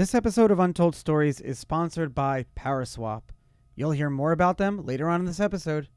This episode of Untold Stories is sponsored by Paraswap. You'll hear more about them later on in this episode.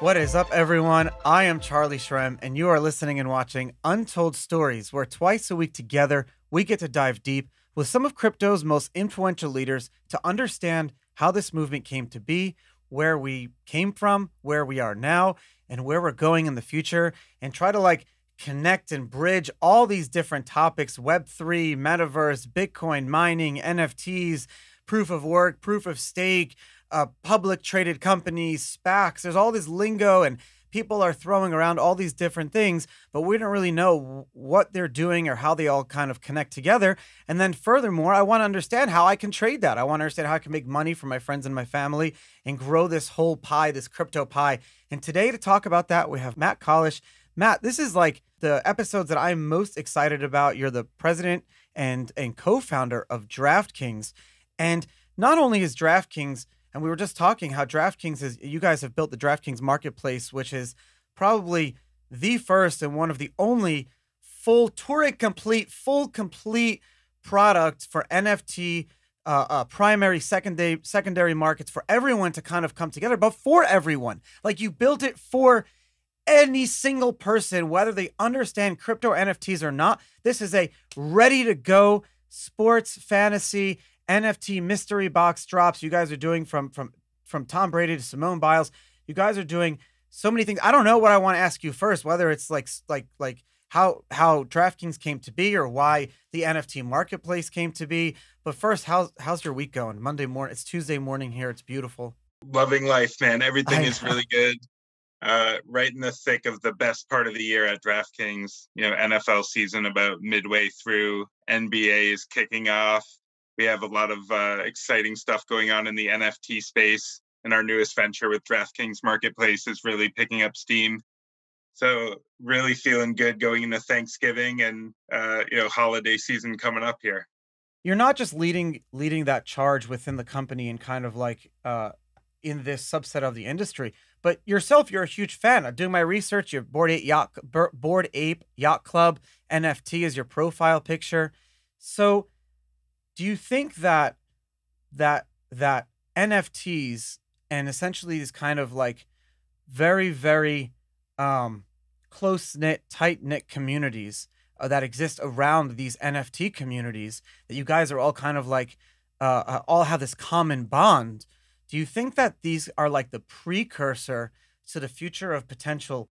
What is up, everyone? I am Charlie Shrem, and you are listening and watching Untold Stories, where twice a week together we get to dive deep with some of crypto's most influential leaders to understand how this movement came to be, where we came from, where we are now, and where we're going in the future, and try to like connect and bridge all these different topics Web3, metaverse, Bitcoin, mining, NFTs, proof of work, proof of stake, uh, public traded companies, SPACs. There's all this lingo and people are throwing around all these different things, but we don't really know what they're doing or how they all kind of connect together. And then, furthermore, I want to understand how I can trade that. I want to understand how I can make money for my friends and my family and grow this whole pie, this crypto pie. And today, to talk about that, we have Matt Kalish. Matt, this is like the episodes that I'm most excited about. You're the president and and co-founder of DraftKings, and not only is DraftKings, and we were just talking how DraftKings is. You guys have built the DraftKings marketplace, which is probably the first and one of the only full Turing complete, full complete product for NFT. Uh, uh, primary, secondary, secondary markets for everyone to kind of come together, but for everyone. Like you built it for any single person, whether they understand crypto NFTs or not. This is a ready to go sports fantasy NFT mystery box drops you guys are doing from from from Tom Brady to Simone Biles. You guys are doing so many things. I don't know what I want to ask you first, whether it's like like like how how DraftKings came to be or why the NFT marketplace came to be. But first, how's how's your week going? Monday morning. It's Tuesday morning here. It's beautiful. Loving life, man. Everything is really good uh, right in the thick of the best part of the year at DraftKings. You know, NFL season about midway through, NBA is kicking off. We have a lot of uh, exciting stuff going on in the NFT space, and our newest venture with DraftKings Marketplace is really picking up steam. So, really feeling good going into Thanksgiving and uh, you know holiday season coming up here. You're not just leading leading that charge within the company and kind of like uh, in this subset of the industry but yourself, you're a huge fan. I'm doing my research. Your Bored Ape Yacht Bored Ape Yacht Club NFT is your profile picture. So, do you think that that that NFTs and essentially these kind of like very very um, close knit, tight knit communities uh, that exist around these NFT communities that you guys are all kind of like uh, uh all have this common bond do you think that these are like the precursor to the future of potential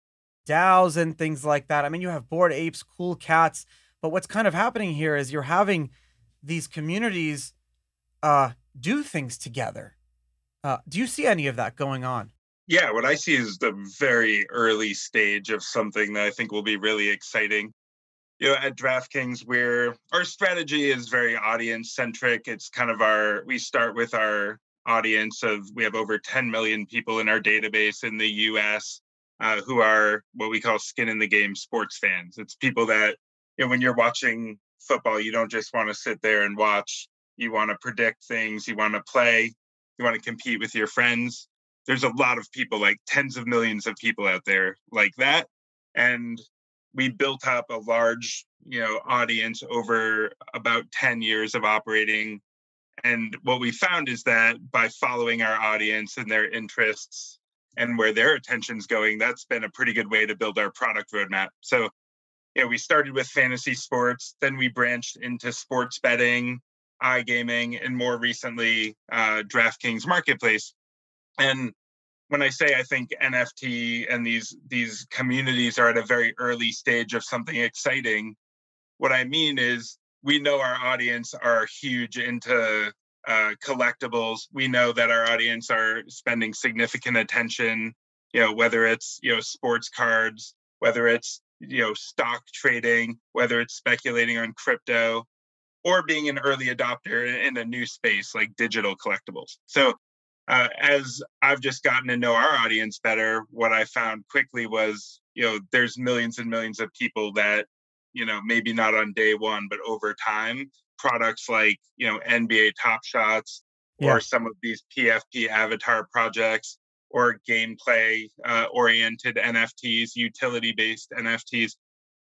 DAOs and things like that? I mean, you have bored apes, cool cats, but what's kind of happening here is you're having these communities uh, do things together. Uh, do you see any of that going on? Yeah, what I see is the very early stage of something that I think will be really exciting. You know, at DraftKings, we're our strategy is very audience centric. It's kind of our we start with our audience of we have over 10 million people in our database in the US uh, who are what we call skin in the game sports fans. It's people that, you know, when you're watching football, you don't just want to sit there and watch. You want to predict things, you want to play, you want to compete with your friends. There's a lot of people, like tens of millions of people out there like that. And we built up a large, you know, audience over about 10 years of operating and what we found is that by following our audience and their interests and where their attention's going, that's been a pretty good way to build our product roadmap. So, yeah, we started with fantasy sports, then we branched into sports betting, iGaming, and more recently, uh, DraftKings Marketplace. And when I say I think NFT and these these communities are at a very early stage of something exciting, what I mean is we know our audience are huge into uh, collectibles. We know that our audience are spending significant attention, you know, whether it's, you know, sports cards, whether it's, you know, stock trading, whether it's speculating on crypto, or being an early adopter in a new space like digital collectibles. So, uh, as I've just gotten to know our audience better, what I found quickly was, you know, there's millions and millions of people that you know, maybe not on day one, but over time, products like, you know, NBA Top Shots yeah. or some of these PFP avatar projects or gameplay uh, oriented NFTs, utility based NFTs,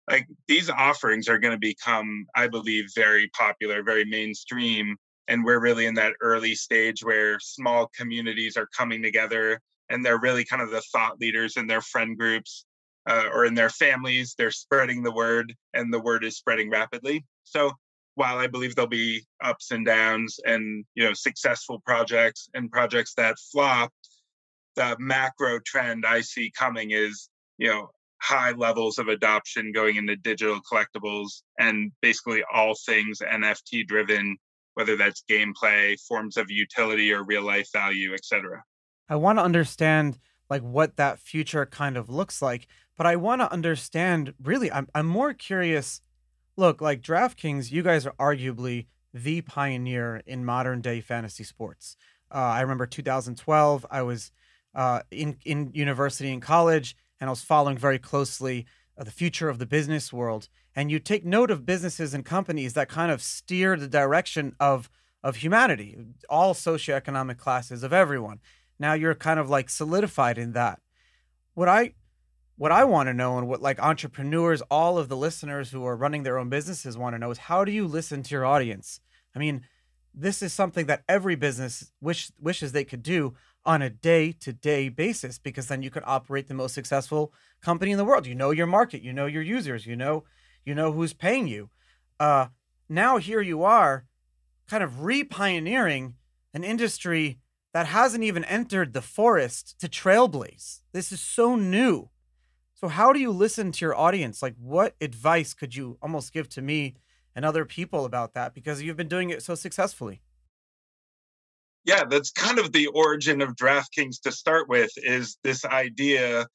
like these offerings are going to become, I believe, very popular, very mainstream. And we're really in that early stage where small communities are coming together and they're really kind of the thought leaders in their friend groups uh, or in their families. They're spreading the word, and the word is spreading rapidly. So while I believe there'll be ups and downs and you know successful projects and projects that flop, the macro trend I see coming is you know high levels of adoption going into digital collectibles and basically all things NFT driven, whether that's gameplay, forms of utility or real life value, etc. I want to understand like what that future kind of looks like, but I want to understand really I'm I'm more curious look, like DraftKings, you guys are arguably the pioneer in modern day fantasy sports. Uh, I remember 2012, I was uh, in in university and college, and I was following very closely uh, the future of the business world. And you take note of businesses and companies that kind of steer the direction of of humanity, all socioeconomic classes of everyone. Now you're kind of like solidified in that. What I what I want to know and what like entrepreneurs, all of the listeners who are running their own businesses want to know is how do you listen to your audience? I mean, this is something that every business wish, wishes they could do on a day to day basis because then you could operate the most successful company in the world. You know your market, you know your users, you know you know who's paying you. Uh, now here you are, kind of re-pioneering an industry that hasn't even entered the forest to trailblaze. This is so new. So how do you listen to your audience? Like what advice could you almost give to me and other people about that because you've been doing it so successfully? Yeah, that's kind of the origin of DraftKings to start with is this idea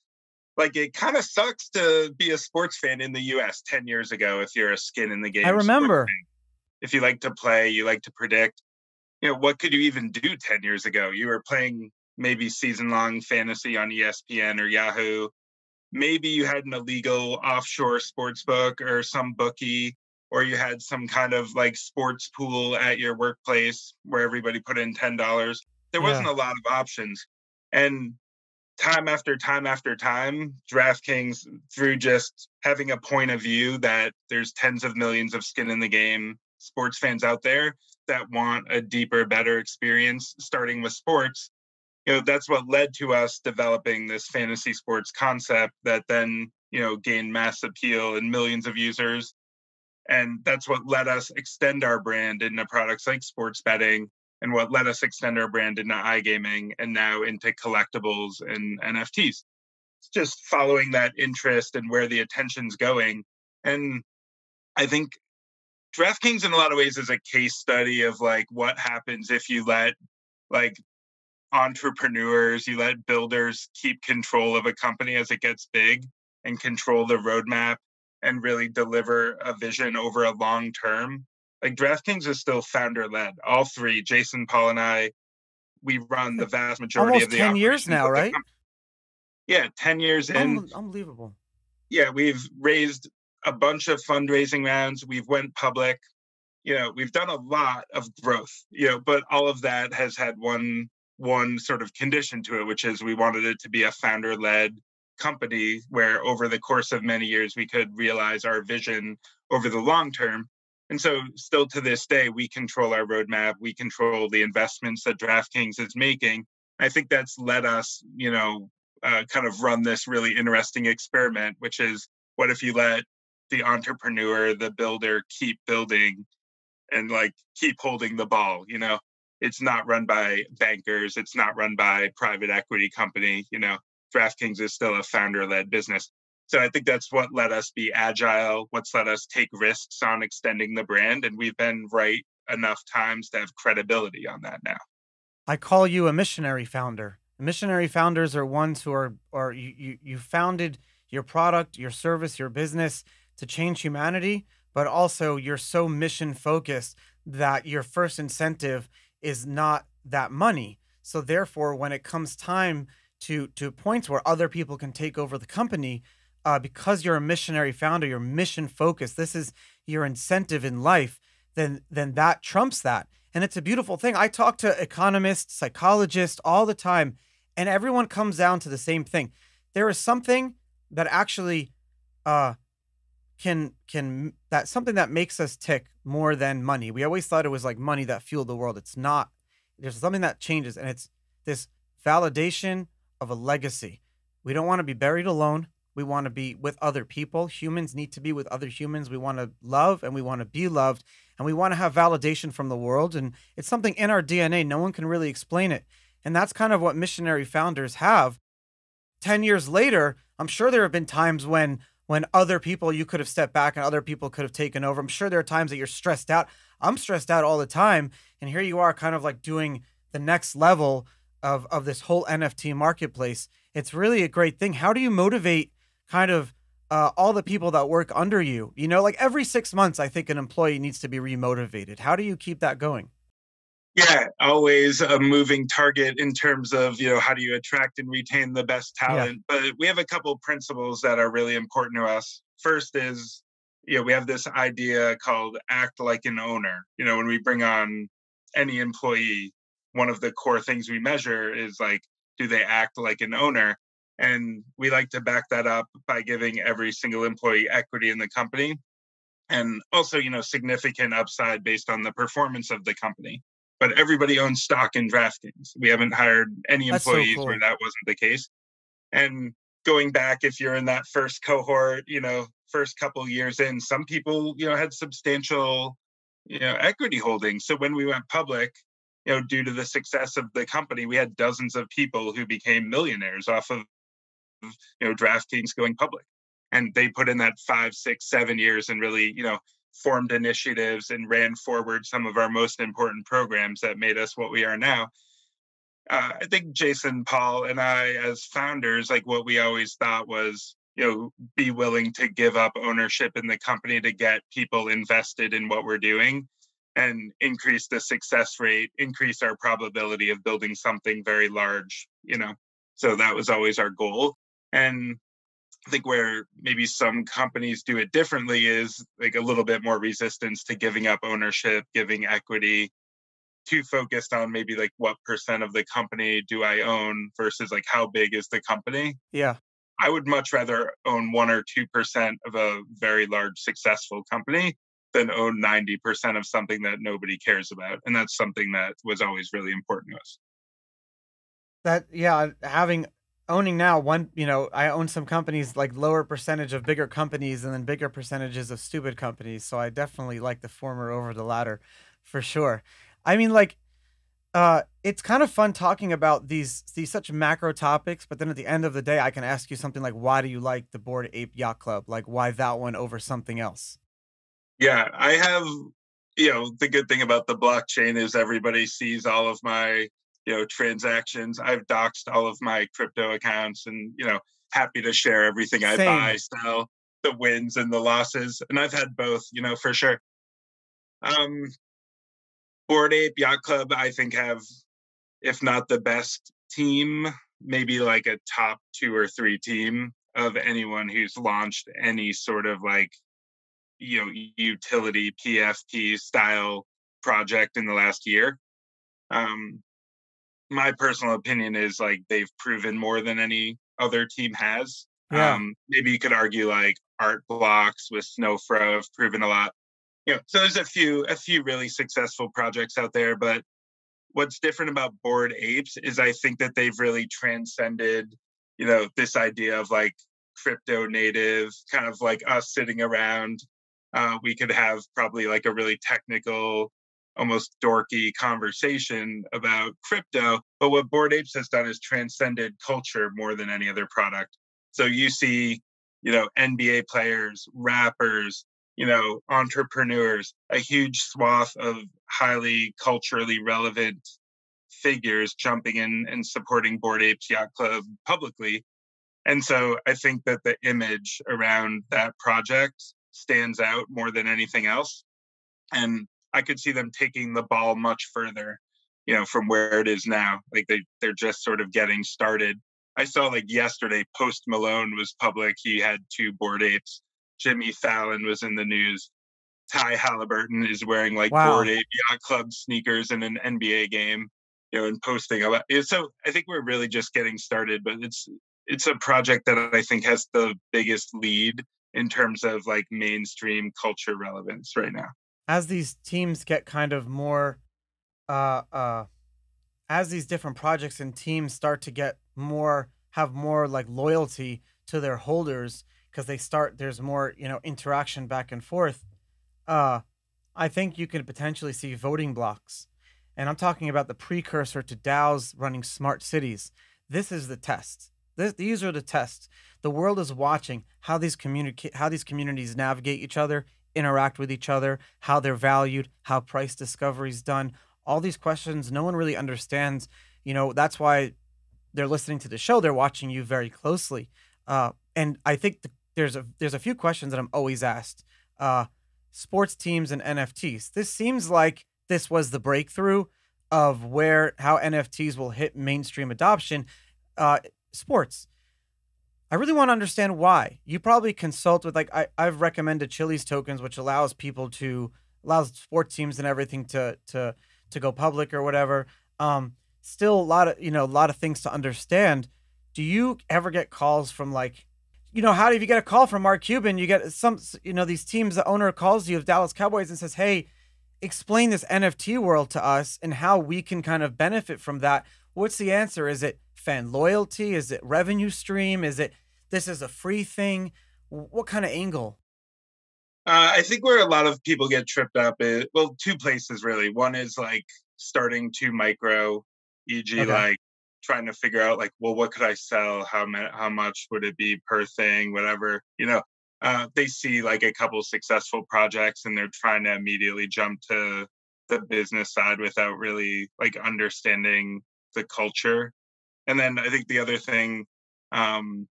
like it kind of sucks to be a sports fan in the US 10 years ago if you're a skin in the game. I remember. If you like to play, you like to predict, you know, what could you even do 10 years ago? You were playing maybe season long fantasy on ESPN or Yahoo maybe you had an illegal offshore sports book or some bookie or you had some kind of like sports pool at your workplace where everybody put in $10 there wasn't a lot of options. And time after time after time draftkings through just having a point of view that there's tens of millions of skin in the game sports fans out there that want a deeper better experience starting with sports you know that's what led to us developing this fantasy sports concept that then you know gained mass appeal and millions of users and that's what let us extend our brand into products like sports betting and what let us extend our brand into iGaming and now into collectibles and NFTs. It's just following that interest and where the attention's going. And I think DraftKings in a lot of ways is a case study of like what happens if you let like entrepreneurs, you let builders keep control of a company as it gets big and control the roadmap and really deliver a vision over a long term. Like DraftKings is still founder led. All three, Jason Paul and I, we run the vast majority Almost of the 10 years now, right? Yeah, 10 years in. Unbelievable. Yeah, we've raised a bunch of fundraising rounds. We've went public. You know, we've done a lot of growth, you know, but all of that has had one one sort of condition to it, which is we wanted it to be a founder led company where over the course of many years we could realize our vision over the long term. And so, still to this day, we control our roadmap, we control the investments that DraftKings is making. I think that's led us, you know, uh, kind of run this really interesting experiment, which is what if you let the entrepreneur, the builder keep building and like keep holding the ball, you know? It's not run by bankers it's not run by private equity company you know draftkings is still a founder led business. So i think that's what let us be agile what's let us take risks on extending the brand and we've been right enough times to have credibility on that now. I call you a missionary founder. Missionary founders are ones who are or you, you you founded your product your service your business to change humanity but also you're so mission focused that your first incentive is not that money. So therefore, when it comes time to to points where other people can take over the company, uh, because you're a missionary founder, you're mission focused. This is your incentive in life. Then then that trumps that, and it's a beautiful thing. I talk to economists, psychologists all the time, and everyone comes down to the same thing. There is something that actually uh, can can that something that makes us tick more than money. We always thought it was like money that fueled the world. It's not. There's something that changes, and it's this validation of a legacy. We don't want to be buried alone. We want to be with other people. Humans need to be with other humans. We want to love and we want to be loved and we want to have validation from the world. And it's something in our DNA. No one can really explain it. And that's kind of what missionary founders have. 10 years later, I'm sure there have been times when when other people you could have stepped back and other people could have taken over. I'm sure there are times that you're stressed out. I'm stressed out all the time. And here you are kind of like doing the next level of of this whole NFT marketplace. It's really a great thing. How do you motivate kind of uh, all the people that work under you? You know, like every six months, I think an employee needs to be remotivated. How do you keep that going? Yeah, always a moving target in terms of, you know, how do you attract and retain the best talent? Yeah. But we have a couple principles that are really important to us. First is, you know, we have this idea called act like an owner. You know, when we bring on any employee, one of the core things we measure is like, do they act like an owner? And we like to back that up by giving every single employee equity in the company and also, you know, significant upside based on the performance of the company but everybody owns stock in DraftKings. We haven't hired any employees so cool. where that wasn't the case. And going back, if you're in that first cohort, you know, first couple years in, some people, you know, had substantial, you know, equity holdings. So when we went public, you know, due to the success of the company, we had dozens of people who became millionaires off of, you know, DraftKings going public. And they put in that five, six, seven years and really, you know, formed initiatives and ran forward some of our most important programs that made us what we are now. Uh, I think Jason Paul and I, as founders, like what we always thought was, you know, be willing to give up ownership in the company to get people invested in what we're doing and increase the success rate, increase our probability of building something very large, you know. So that was always our goal. And I think where maybe some companies do it differently is like a little bit more resistance to giving up ownership, giving equity, too focused on maybe like what percent of the company do I own versus like how big is the company. Yeah. I would much rather own one or 2% of a very large successful company than own 90% of something that nobody cares about. And that's something that was always really important to us. That, yeah, having owning now one you know i own some companies like lower percentage of bigger companies and then bigger percentages of stupid companies so i definitely like the former over the latter for sure. I mean like uh it's kind of fun talking about these these such macro topics but then at the end of the day i can ask you something like why do you like the Bored ape yacht club? Like why that one over something else? Yeah i have you know the good thing about the blockchain is everybody sees all of my you know transactions. I've doxed all of my crypto accounts and you know happy to share everything i Same. buy sell the wins and the losses and i've had both you know for sure. Um bored ape yacht club i think have if not the best team maybe like a top two or three team of anyone who's launched any sort of like you know utility pfp style project in the last year. Um my personal opinion is like they've proven more than any other team has. Yeah. Um, maybe you could argue like art blocks with Snowfro have proven a lot. You know, so there's a few a few really successful projects out there, but what's different about bored apes is I think that they've really transcended, you know, this idea of like crypto native, kind of like us sitting around. Uh, we could have probably like a really technical almost dorky conversation about crypto. But what Bored Apes has done is transcended culture more than any other product. So you see, you know, NBA players, rappers, you know, entrepreneurs, a huge swath of highly culturally relevant figures jumping in and supporting Bored Apes Yacht Club publicly. And so I think that the image around that project stands out more than anything else. And I could see them taking the ball much further, you know, from where it is now. Like they they're just sort of getting started. I saw like yesterday, Post Malone was public. He had two bored apes. Jimmy Fallon was in the news. Ty Haliburton is wearing like wow. bored ape yacht club sneakers in an NBA game, you know, and posting about it. So I think we're really just getting started, but it's it's a project that I think has the biggest lead in terms of like mainstream culture relevance right now. As these teams get kind of more uh uh as these different projects and teams start to get more have more like loyalty to their holders because they start there's more you know interaction back and forth uh i think you could potentially see voting blocks. And i'm talking about the precursor to daos running smart cities. This is the test. This, these are the tests. The world is watching how these communicate how these communities navigate each other interact with each other how they're valued how price discovery is done all these questions no one really understands. You know that's why they're listening to the show they're watching you very closely. Uh, and i think the, there's a there's a few questions that i'm always asked. Uh, sports teams and nfts this seems like this was the breakthrough of where how nfts will hit mainstream adoption. Uh, sports I really want to understand why. You probably consult with like I, I've recommended Chiliz tokens, which allows people to allows sports teams and everything to to to go public or whatever. Um, still a lot of you know a lot of things to understand. Do you ever get calls from like, you know, how do you get a call from Mark Cuban? You get some, you know, these teams. The owner calls you of Dallas Cowboys and says, "Hey, explain this NFT world to us and how we can kind of benefit from that." What's the answer? Is it fan loyalty? Is it revenue stream? Is it this is a free thing? What kind of angle? Uh, I think where a lot of people get tripped up is well, two places really. One is like starting too micro, e.g., okay. like trying to figure out like, well, what could I sell? How ma- how much would it be per thing? Whatever, you know. Uh, they see like a couple successful projects and they're trying to immediately jump to the business side without really like understanding the culture. And then I think the other thing um,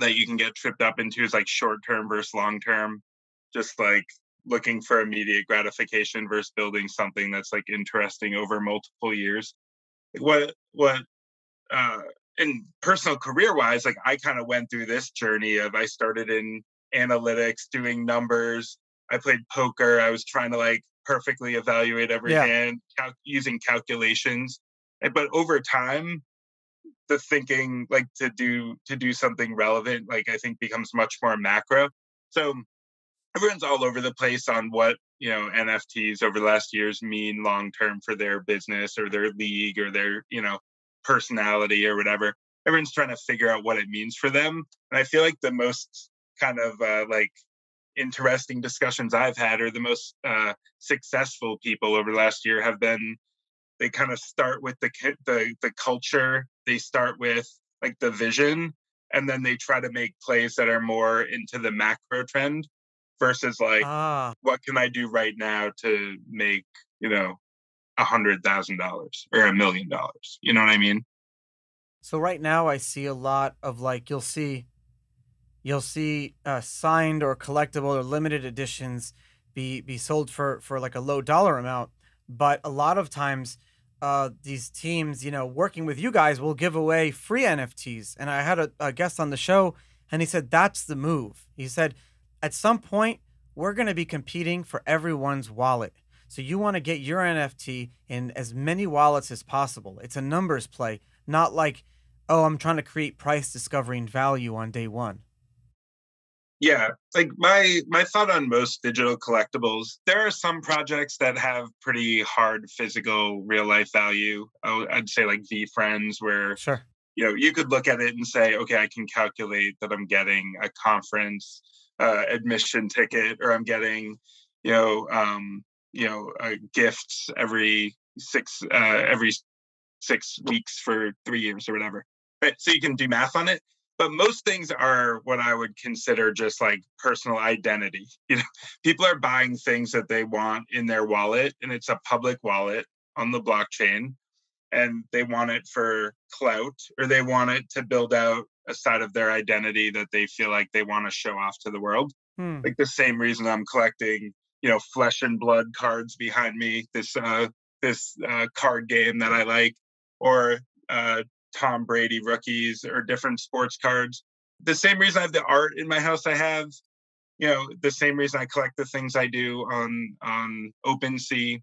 that you can get tripped up into is like short term versus long term just like looking for immediate gratification versus building something that's like interesting over multiple years what what uh in personal career wise like i kind of went through this journey of i started in analytics doing numbers i played poker i was trying to like perfectly evaluate every yeah. hand cal- using calculations but over time the thinking like to do to do something relevant like i think becomes much more macro. So everyone's all over the place on what you know nfts over the last years mean long term for their business or their league or their you know personality or whatever. Everyone's trying to figure out what it means for them. And i feel like the most kind of uh, like interesting discussions i've had or the most uh, successful people over the last year have been they kind of start with the the the culture they start with like the vision and then they try to make plays that are more into the macro trend versus like ah. what can I do right now to make, you know, a hundred thousand dollars or a million dollars. You know what I mean? So right now I see a lot of like you'll see you'll see uh, signed or collectible or limited editions be be sold for for like a low dollar amount, but a lot of times uh, these teams, you know, working with you guys will give away free NFTs. And I had a, a guest on the show and he said that's the move. He said at some point, we're going to be competing for everyone's wallet. So you want to get your NFT in as many wallets as possible. It's a numbers play, not like, oh, I'm trying to create price discovery and value on day one. Yeah, like my my thought on most digital collectibles, there are some projects that have pretty hard physical real life value. I'd say like v VeeFriends, where sure. you know you could look at it and say, okay, I can calculate that I'm getting a conference uh, admission ticket or I'm getting, you know, um, you know, uh, gifts every six uh, every six weeks for three years or whatever. Right. So you can do math on it. But most things are what I would consider just like personal identity. You know, people are buying things that they want in their wallet, and it's a public wallet on the blockchain, and they want it for clout or they want it to build out a side of their identity that they feel like they want to show off to the world. Hmm. Like the same reason I'm collecting, you know, flesh and blood cards behind me, this uh this uh, card game that I like, or uh, Tom Brady rookies or different sports cards. The same reason I have the art in my house I have, you know, the same reason I collect the things I do on on OpenSea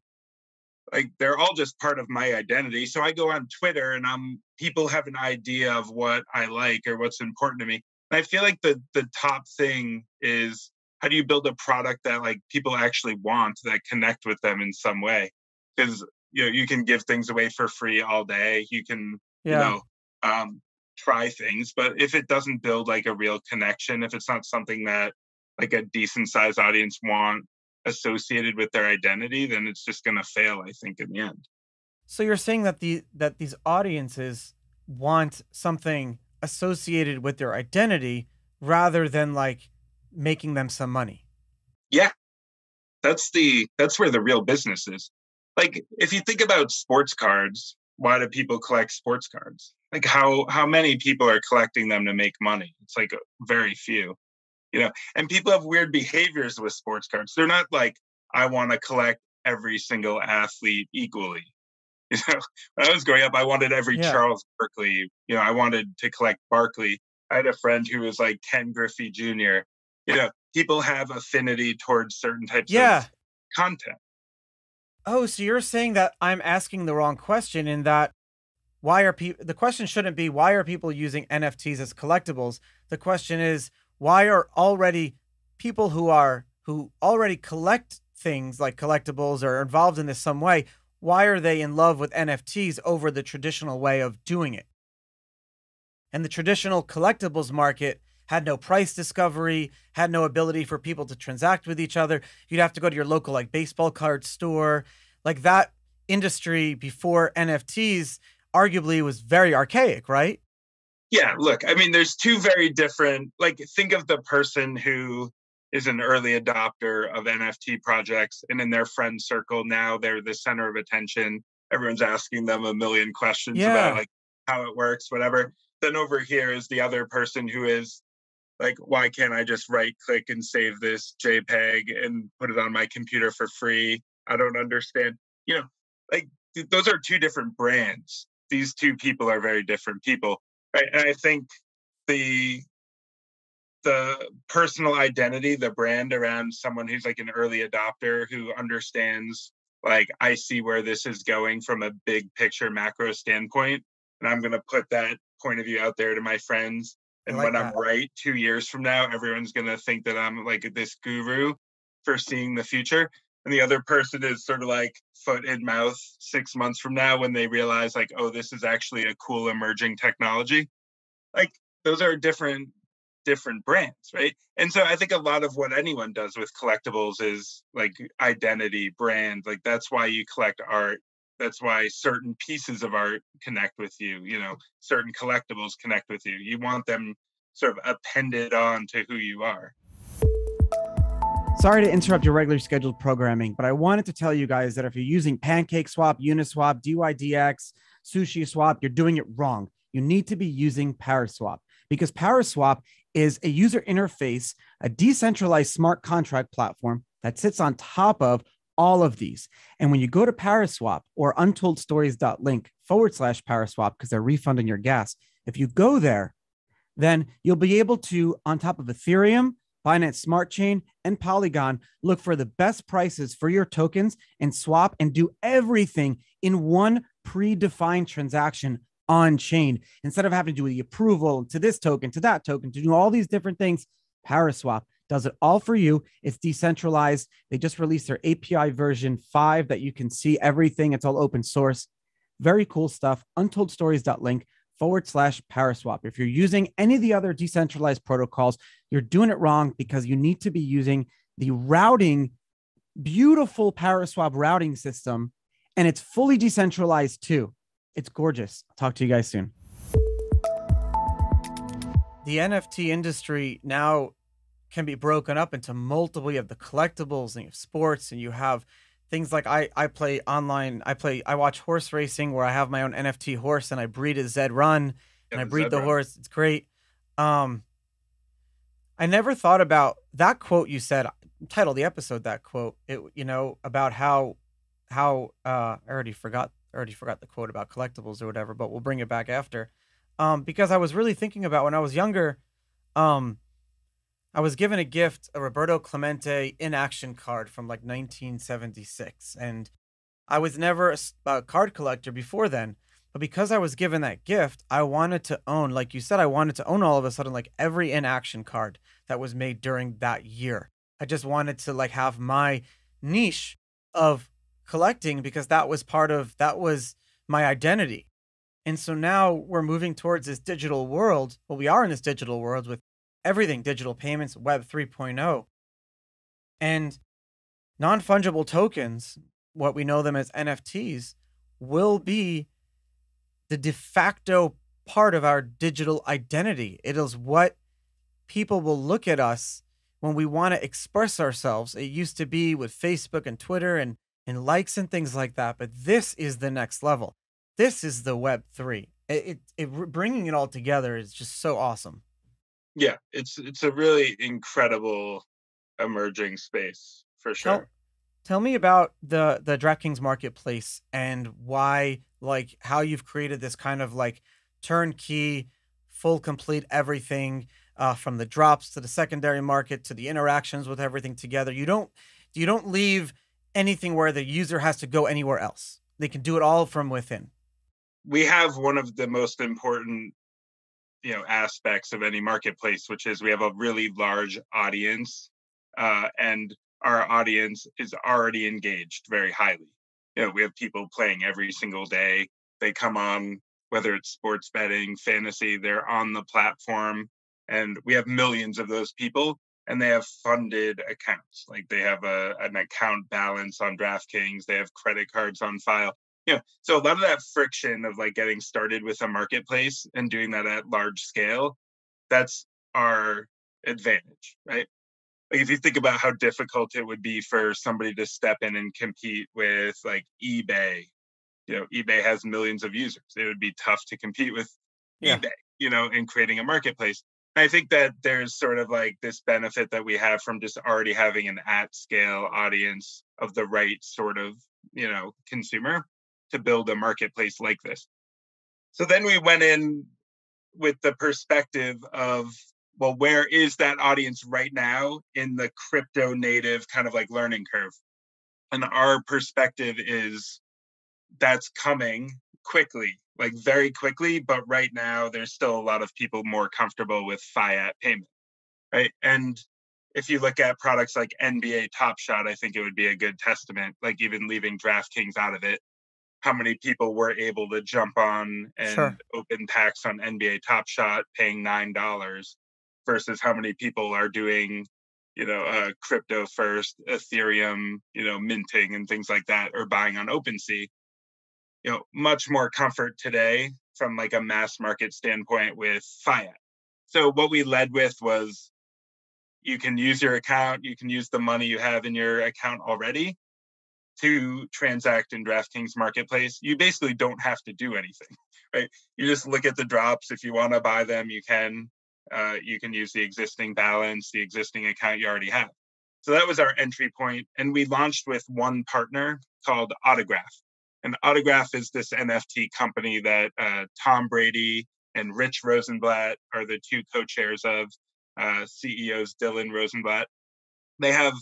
like they're all just part of my identity. So I go on Twitter and I'm people have an idea of what I like or what's important to me. And I feel like the the top thing is how do you build a product that like people actually want that connect with them in some way? Because you know you can give things away for free all day. You can yeah. you know um, try things, but if it doesn't build like a real connection, if it's not something that like a decent sized audience want associated with their identity, then it's just going to fail. I think in the end. So you're saying that the that these audiences want something associated with their identity rather than like making them some money. Yeah. That's the that's where the real business is. Like if you think about sports cards, why do people collect sports cards? Like how how many people are collecting them to make money? It's like very few. You know, and people have weird behaviors with sports cards. They're not like I want to collect every single athlete equally. You know, when I was growing up, I wanted every yeah. Charles Barkley. You know, I wanted to collect Barkley. I had a friend who was like Ken Griffey Jr. You know, people have affinity towards certain types yeah. of content. Oh, so you're saying that I'm asking the wrong question in that why are people the question shouldn't be why are people using NFTs as collectibles? The question is why are already people who are who already collect things like collectibles or involved in this some way, why are they in love with NFTs over the traditional way of doing it? And the traditional collectibles market had no price discovery, had no ability for people to transact with each other. You'd have to go to your local like baseball card store. Like that industry before NFTs arguably was very archaic, right? Yeah, look, I mean there's two very different like think of the person who is an early adopter of NFT projects. And in their friend circle, now they're the center of attention. Everyone's asking them a million questions yeah. about like how it works, whatever. Then over here is the other person who is like, why can't I just right click and save this JPEG and put it on my computer for free? I don't understand. You know, like th- those are two different brands. These two people are very different people. Right. And I think the the personal identity, the brand around someone who's like an early adopter who understands like I see where this is going from a big picture macro standpoint. And I'm gonna put that point of view out there to my friends. And like when that. I'm right two years from now, everyone's gonna think that I'm like this guru for seeing the future. And the other person is sort of like foot in mouth six months from now when they realize like, oh, this is actually a cool emerging technology. Like those are different different brands, right? And so I think a lot of what anyone does with collectibles is like identity, brand. Like that's why you collect art. That's why certain pieces of art connect with you. You know, certain collectibles connect with you. You want them sort of appended on to who you are. Sorry to interrupt your regularly scheduled programming, but I wanted to tell you guys that if you're using Pancake Swap, Uniswap, DYDX, Sushi Swap, you're doing it wrong. You need to be using Paraswap because Paraswap is a user interface, a decentralized smart contract platform that sits on top of all of these. And when you go to Paraswap or untoldstories.link forward slash Paraswap, because they're refunding your gas, if you go there, then you'll be able to, on top of Ethereum, Binance Smart Chain, and Polygon, look for the best prices for your tokens and swap and do everything in one predefined transaction on chain instead of having to do the approval to this token, to that token, to do all these different things. Paraswap does it all for you. It's decentralized. They just released their API version five that you can see everything. It's all open source. Very cool stuff. Untoldstories.link forward slash Paraswap. If you're using any of the other decentralized protocols, you're doing it wrong because you need to be using the routing, beautiful Paraswap routing system, and it's fully decentralized too. It's gorgeous. I'll talk to you guys soon. The NFT industry now can be broken up into multiple. You have the collectibles and you have sports, and you have things like I I play online. I play I watch horse racing where I have my own NFT horse and I breed a Zed Run and I breed Zed the Run. horse. It's great. Um, I never thought about that quote you said. Title the episode that quote. It you know about how how uh I already forgot I already forgot the quote about collectibles or whatever, but we'll bring it back after. Um, because I was really thinking about when I was younger, um, I was given a gift, a Roberto Clemente in action card from like 1976. And I was never a, a card collector before then. But because I was given that gift, I wanted to own, like you said, I wanted to own all of a sudden like every inaction card that was made during that year. I just wanted to like have my niche of collecting because that was part of that was my identity. And so now we're moving towards this digital world. Well, we are in this digital world with everything digital payments, Web 3.0. And non fungible tokens, what we know them as NFTs, will be the de facto part of our digital identity. It is what people will look at us when we want to express ourselves. It used to be with Facebook and Twitter and, and likes and things like that, but this is the next level. This is the Web three. It, it, it bringing it all together is just so awesome. Yeah, it's it's a really incredible emerging space for sure. Tell, tell me about the the DraftKings marketplace and why, like, how you've created this kind of like turnkey, full, complete everything uh, from the drops to the secondary market to the interactions with everything together. You don't you don't leave anything where the user has to go anywhere else. They can do it all from within. We have one of the most important you know aspects of any marketplace which is we have a really large audience uh, and our audience is already engaged very highly. You know we have people playing every single day. They come on whether it's sports betting fantasy they're on the platform and we have millions of those people and they have funded accounts. Like they have a, an account balance on draftkings they have credit cards on file you know so a lot of that friction of like getting started with a marketplace and doing that at large scale that's our advantage right? Like if you think about how difficult it would be for somebody to step in and compete with like ebay you know ebay has millions of users it would be tough to compete with yeah. ebay you know in creating a marketplace. I think that there's sort of like this benefit that we have from just already having an at scale audience of the right sort of, you know, consumer to build a marketplace like this. So then we went in with the perspective of, well, where is that audience right now in the crypto native kind of like learning curve? And our perspective is that's coming quickly like very quickly, but right now there's still a lot of people more comfortable with fiat payment, right? And if you look at products like NBA Top Shot, I think it would be a good testament, like even leaving DraftKings out of it, how many people were able to jump on and sure. open packs on NBA Top Shot paying $9 versus how many people are doing, you know, uh, crypto first, Ethereum, you know, minting and things like that, or buying on OpenSea you know much more comfort today from like a mass market standpoint with fiat so what we led with was you can use your account you can use the money you have in your account already to transact in DraftKings marketplace you basically don't have to do anything right you just look at the drops if you want to buy them you can uh, you can use the existing balance the existing account you already have so that was our entry point and we launched with one partner called autograph and Autograph is this NFT company that uh, Tom Brady and Rich Rosenblatt are the two co-chairs of. Uh, CEOs Dylan Rosenblatt. They have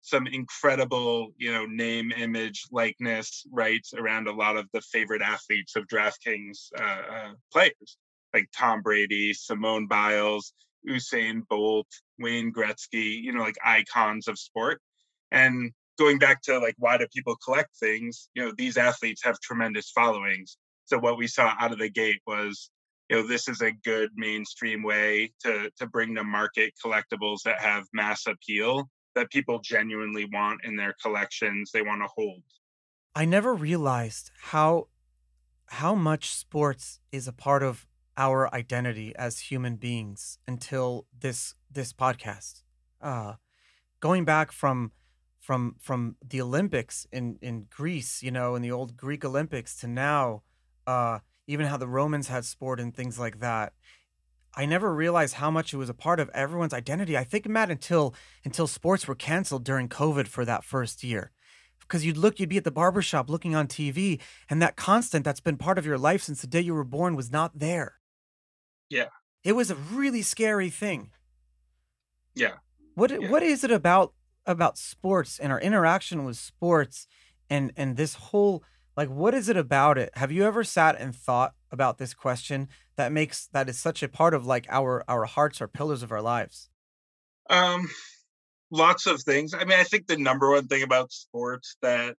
some incredible, you know, name, image, likeness rights around a lot of the favorite athletes of DraftKings uh, uh, players, like Tom Brady, Simone Biles, Usain Bolt, Wayne Gretzky. You know, like icons of sport. And going back to like why do people collect things you know these athletes have tremendous followings so what we saw out of the gate was you know this is a good mainstream way to to bring to market collectibles that have mass appeal that people genuinely want in their collections they want to hold i never realized how how much sports is a part of our identity as human beings until this this podcast uh going back from from from the Olympics in in Greece, you know, in the old Greek Olympics to now, uh, even how the Romans had sport and things like that. I never realized how much it was a part of everyone's identity. I think Matt until until sports were canceled during COVID for that first year. Because you'd look, you'd be at the barbershop looking on TV, and that constant that's been part of your life since the day you were born was not there. Yeah. It was a really scary thing. Yeah. What yeah. what is it about about sports and our interaction with sports and and this whole Like, what is it about it? Have you ever sat and thought about this question that makes that is such a part of like our our hearts, or pillars of our lives? Um, lots of things. I mean, I think the number one thing about sports that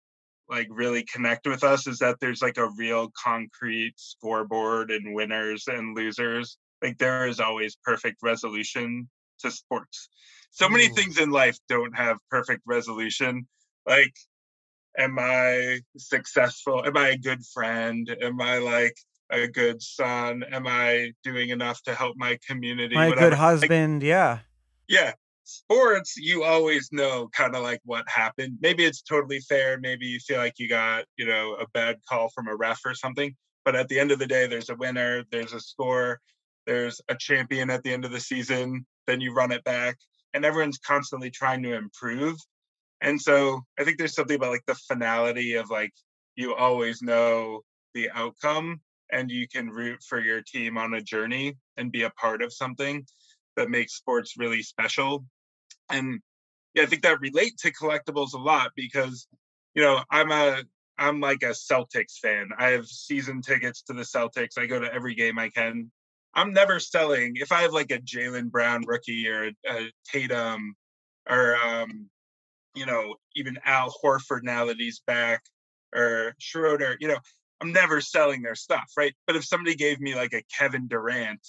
like really connect with us is that there's like a real concrete scoreboard and winners and losers. Like there is always perfect resolution to sports. So many Ooh. things in life don't have perfect resolution. Like, am I successful? Am I a good friend? Am I like a good son? Am I doing enough to help my community? My Whatever. good Like, husband, yeah. yeah sports you always know kind of like what happened maybe it's totally fair maybe you feel like you got you know a bad call from a ref or something but at the end of the day there's a winner there's a score there's a champion at the end of the season then you run it back and everyone's constantly trying to improve and so i think there's something about like the finality of like you always know the outcome and you can root for your team on a journey and be a part of something that makes sports really special and yeah, I think that relate to collectibles a lot because you know I'm a I'm like a Celtics fan. I have season tickets to the Celtics. I go to every game I can. I'm never selling if I have like a Jaylen Brown rookie or a, a Tatum or um, you know even Al Horford now that he's back or Schroeder. You know I'm never selling their stuff, right? But if somebody gave me like a Kevin Durant,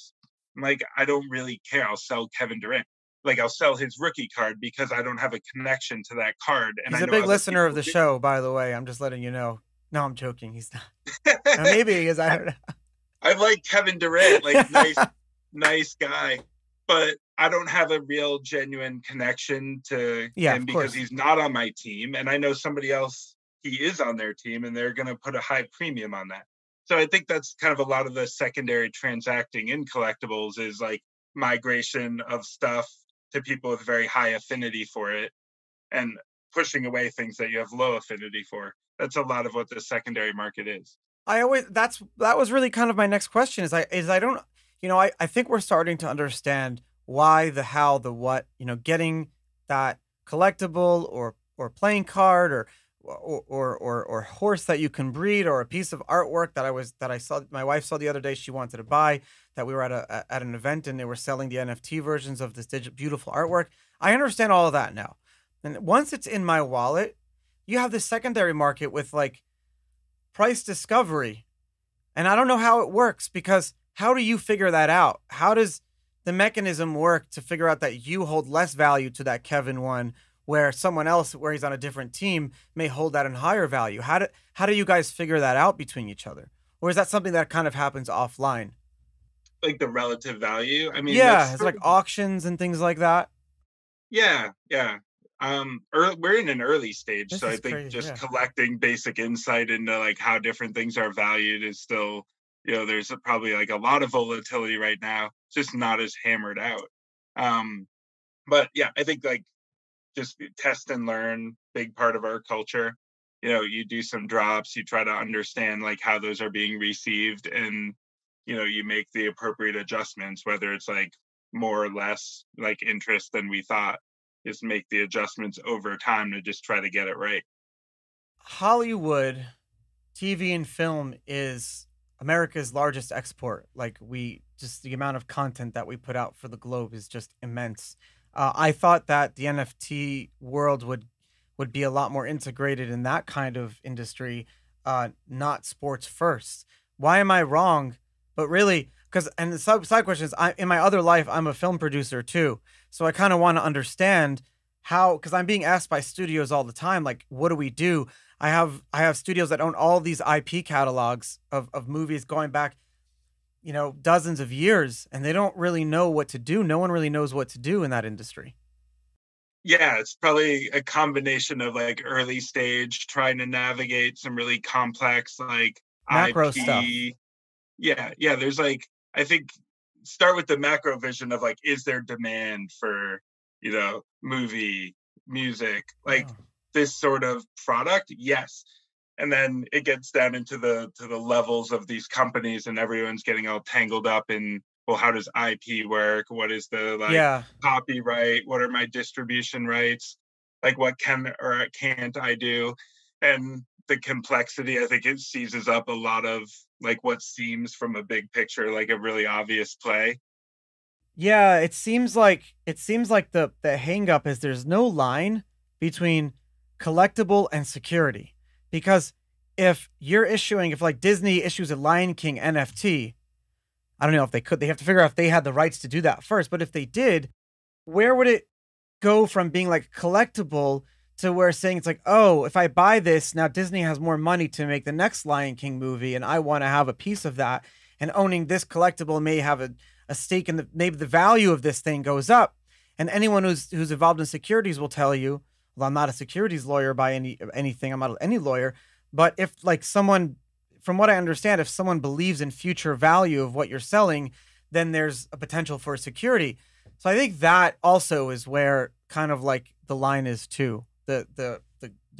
I'm like I don't really care. I'll sell Kevin Durant like I'll sell his rookie card because I don't have a connection to that card. And He's I a big listener of the do. show, by the way. I'm just letting you know. No, I'm joking. He's not. Maybe he is. I don't know. I like Kevin Durant, like nice, nice guy, but I don't have a real genuine connection to Yeah, him because course. he's not on my team, and I know somebody else he is on their team, and they're going to put a high premium on that. So I think that's kind of a lot of the secondary transacting in collectibles is like migration of stuff to people with very high affinity for it and pushing away things that you have low affinity for. That's a lot of what the secondary market is. I always that's that was really kind of my next question is I is I don't you know I I think we're starting to understand why the how the what you know getting that collectible or or playing card or or or or, or horse that you can breed or a piece of artwork that I was that I saw my wife saw the other day she wanted to buy that we were at a at an event and they were selling the NFT versions of this digital beautiful artwork. I understand all of that now. And once it's in my wallet, you have this secondary market with like price discovery. And I don't know how it works because how do you figure that out? How does the mechanism work to figure out that you hold less value to that Kevin one where someone else where he's on a different team may hold that in higher value? How do how do you guys figure that out between each other? Or is that something that kind of happens offline? Like the relative value. I mean, yeah, it's like auctions and things like that. Yeah, yeah. Um, early, we're in an early stage, This so I think crazy, just yeah. collecting basic insight into like how different things are valued is still, you know, there's a, probably like a lot of volatility right now. Just not as hammered out. Um, but yeah, I think like just test and learn, big part of our culture. You know, you do some drops, you try to understand like how those are being received, and you know, you make the appropriate adjustments, whether it's like more or less like interest than we thought just make the adjustments over time to just try to get it right. Hollywood TV and film is America's largest export. Like we just the amount of content that we put out for the globe is just immense. Uh, I thought that the NFT world would would be a lot more integrated in that kind of industry, uh, not sports first. Why am I wrong? But really, because and the side, question is, I in my other life I'm a film producer too, so I kind of want to understand how because I'm being asked by studios all the time, like, what do we do? I have I have studios that own all these IP catalogs of of movies going back, you know, dozens of years, and they don't really know what to do. No one really knows what to do in that industry. Yeah, it's probably a combination of like early stage trying to navigate some really complex like Macro IP. stuff. Yeah, yeah. There's like I think start with the macro vision of like, is there demand for you know movie, music, like this sort of product? Yes. And then it gets down into the to the levels of these companies and everyone's getting all tangled up in well, how does IP work? What is the like yeah, copyright? What are my distribution rights? Like what can or can't I do? And the complexity. I think it seizes up a lot of like what seems from a big picture like a really obvious play. Yeah, it seems like it seems like the the hangup is there's no line between collectible and security. Because if you're issuing if like Disney issues a Lion King NFT, I don't know if they could they have to figure out if they had the rights to do that first, but if they did, where would it go from being like collectible to where saying it's like, oh, if I buy this, now Disney has more money to make the next Lion King movie, and I want to have a piece of that. And owning this collectible may have a, a stake in the maybe the value of this thing goes up. And anyone who's who's involved in securities will tell you, well, I'm not a securities lawyer by any anything, I'm not any lawyer. But if like someone from what I understand, if someone believes in future value of what you're selling, then there's a potential for security. So I think that also is where kind of like the line is too the the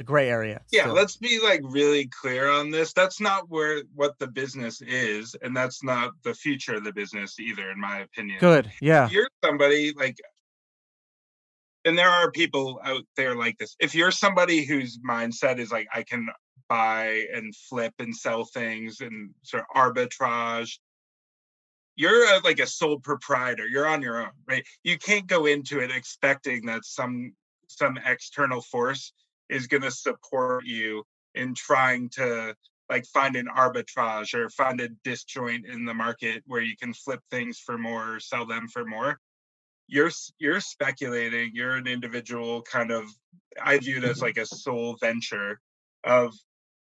the, gray area. Yeah, still. let's be like really clear on this. That's not where what the business is, and that's not the future of the business either, in my opinion. Good. Yeah. If you're somebody like and there are people out there like this. If you're somebody whose mindset is like I can buy and flip and sell things and sort of arbitrage, you're a, like a sole proprietor. You're on your own, right? You can't go into it expecting that some some external force is going to support you in trying to like find an arbitrage or find a disjoint in the market where you can flip things for more or sell them for more you're you're speculating you're an individual kind of i view it as mm-hmm. like a sole venture of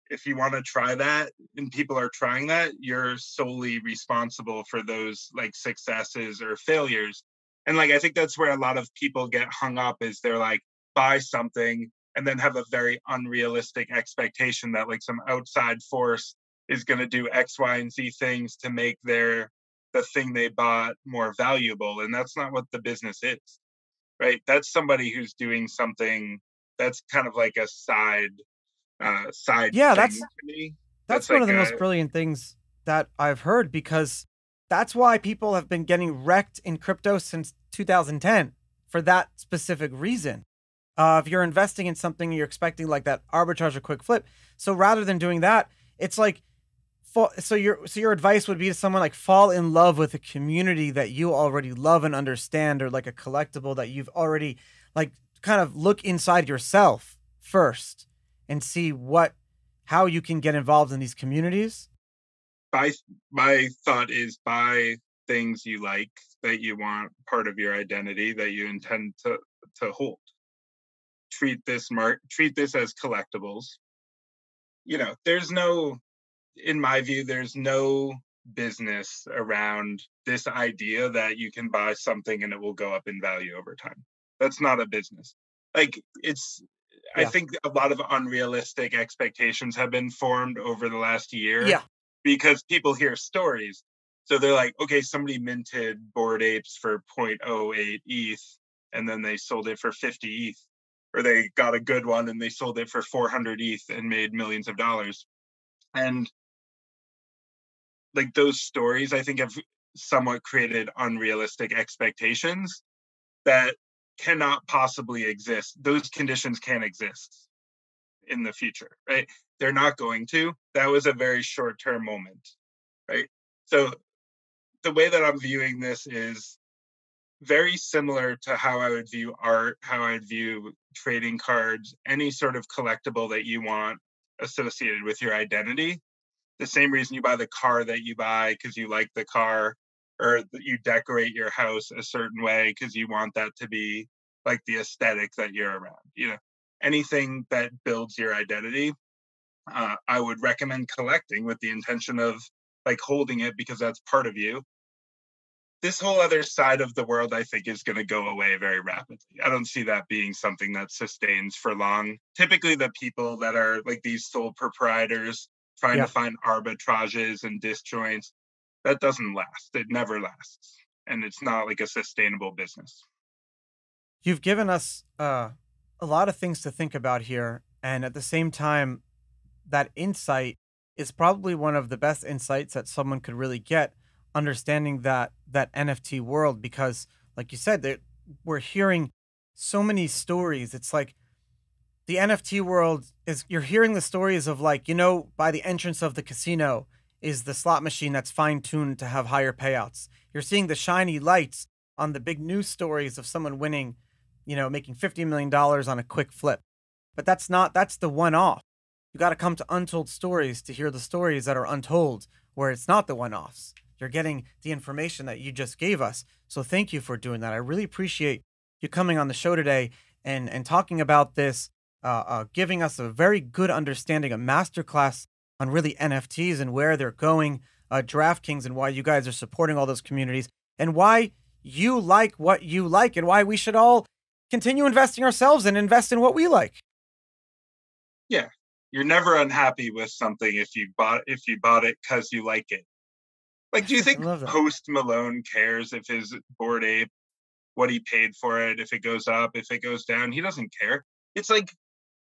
if you want to try that and people are trying that you're solely responsible for those like successes or failures and like i think that's where a lot of people get hung up is they're like buy something and then have a very unrealistic expectation that like some outside force is going to do x y and z things to make their the thing they bought more valuable and that's not what the business is right? That's somebody who's doing something that's kind of like a side uh side yeah that's that's, that's one like of the a, most brilliant things that i've heard because that's why people have been getting wrecked in crypto since 2010 for that specific reason uh, if you're investing in something you're expecting like that arbitrage or quick flip. So rather than doing that, it's like so your so your advice would be to someone like fall in love with a community that you already love and understand or like a collectible that you've already like kind of look inside yourself first and see what how you can get involved in these communities my my thought is buy things you like that you want part of your identity that you intend to to hold treat this mark treat this as collectibles. You know there's no in my view there's no business around this idea that you can buy something and it will go up in value over time. That's not a business. Like it's yeah. i think a lot of unrealistic expectations have been formed over the last year yeah. because people hear stories. So they're like okay somebody minted bored Apes for 0.08 eth and then they sold it for 50 eth or they got a good one and they sold it for 400 ETH and made millions of dollars. And like those stories, I think have somewhat created unrealistic expectations that cannot possibly exist. Those conditions can't exist in the future, right? They're not going to. That was a very short term moment, right? So the way that I'm viewing this is very similar to how I would view art, how I'd view trading cards, any sort of collectible that you want associated with your identity. The same reason you buy the car that you buy because you like the car, or you decorate your house a certain way because you want that to be like the aesthetic that you're around. You know, anything that builds your identity, uh, I would recommend collecting with the intention of like holding it because that's part of you this whole other side of the world i think is going to go away very rapidly. I don't see that being something that sustains for long. Typically the people that are like these sole proprietors trying yeah. to find arbitrages and disjoints that doesn't last. It never lasts and it's not like a sustainable business. You've given us uh, a lot of things to think about here and at the same time that insight is probably one of the best insights that someone could really get understanding that that NFT world because like you said we're hearing so many stories it's like the NFT world is you're hearing the stories of like, you know, by the entrance of the casino is the slot machine that's fine tuned to have higher payouts. You're seeing the shiny lights on the big news stories of someone winning, you know, making $50 million on a quick flip. But that's not, that's the one off. You got to come to untold stories to hear the stories that are untold, where it's not the one offs. You're getting the information that you just gave us. So thank you for doing that. I really appreciate you coming on the show today and, and talking about this, uh, uh, giving us a very good understanding, a masterclass on really NFTs and where they're going, uh, DraftKings, and why you guys are supporting all those communities, and why you like what you like, and why we should all continue investing ourselves and invest in what we like. Yeah, you're never unhappy with something if you bought if you bought it because you like it. Like, do you think Post Malone cares if his bored Ape, what he paid for it, if it goes up, if it goes down? He doesn't care. It's like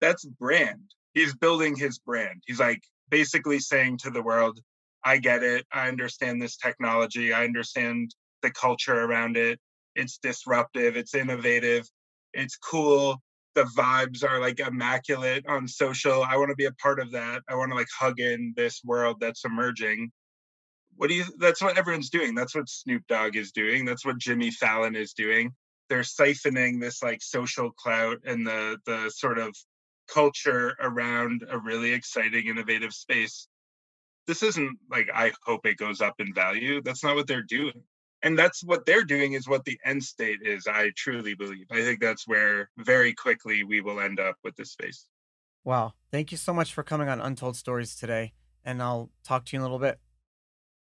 that's brand. He's building his brand. He's like, basically saying to the world, I get it. I understand this technology. I understand the culture around it. It's disruptive. It's innovative. It's cool. The vibes are like immaculate on social. I want to be a part of that. I want to like hug in this world that's emerging. What do you, that's what everyone's doing. That's what Snoop Dogg is doing. That's what Jimmy Fallon is doing. They're siphoning this like social clout and the, the sort of culture around a really exciting, innovative space. This isn't like I hope it goes up in value. That's not what they're doing. And that's what they're doing is what the end state is, I truly believe. I think that's where very quickly we will end up with this space. Wow. Thank you so much for coming on Untold Stories today. And I'll talk to you in a little bit.